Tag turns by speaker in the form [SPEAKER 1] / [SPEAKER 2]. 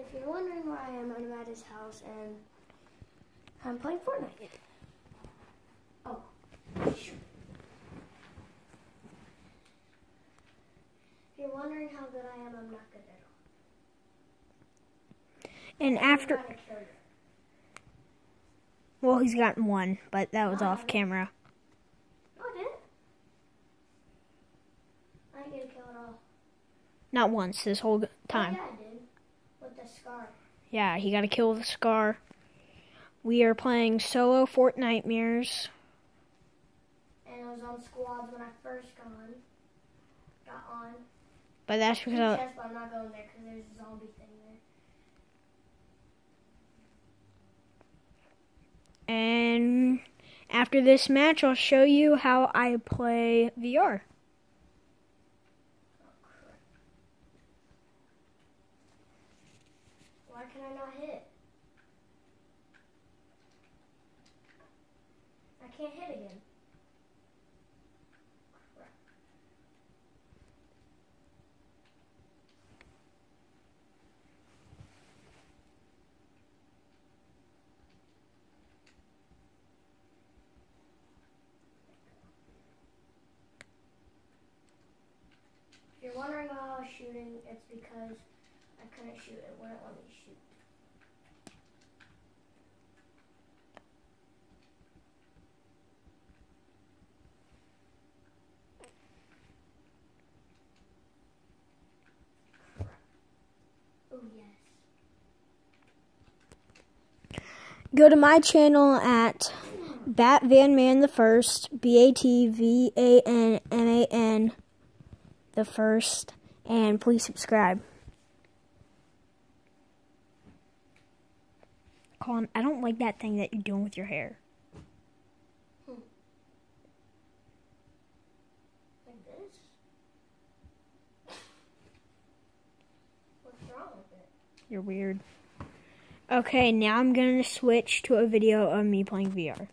[SPEAKER 1] If you're wondering where I am, I'm at his house and I'm playing Fortnite. Oh. If you're wondering how good I am, I'm not good at all.
[SPEAKER 2] And after,
[SPEAKER 1] I'm not a killer.
[SPEAKER 2] well, he's gotten one, but that was off camera.
[SPEAKER 1] Oh, no, I didn't. I didn't get a kill at all.
[SPEAKER 2] Not once this whole
[SPEAKER 1] Oh,
[SPEAKER 2] time.
[SPEAKER 1] yeah, did. With the scar.
[SPEAKER 2] Yeah, he got to kill the Scar. We are playing solo Fortnitemares.
[SPEAKER 1] And it was on squads when I first got on. Got on.
[SPEAKER 2] But that's because
[SPEAKER 1] chests, but I'm not going there because there's a zombie thing there.
[SPEAKER 2] And after this match, I'll show you how I play VR.
[SPEAKER 1] Oh, crap. Why can I not hit? I can't hit again. If you're wondering why I was shooting, it's because I couldn't shoot. It wouldn't let me shoot.
[SPEAKER 2] Go to my channel at Bat Van Man the First, B A T V A N M A N the First, and please subscribe. Colin, I don't like that thing that you're doing with your hair.
[SPEAKER 1] Like? What's wrong with it?
[SPEAKER 2] You're weird. Okay, now I'm gonna switch to a video of me playing VR.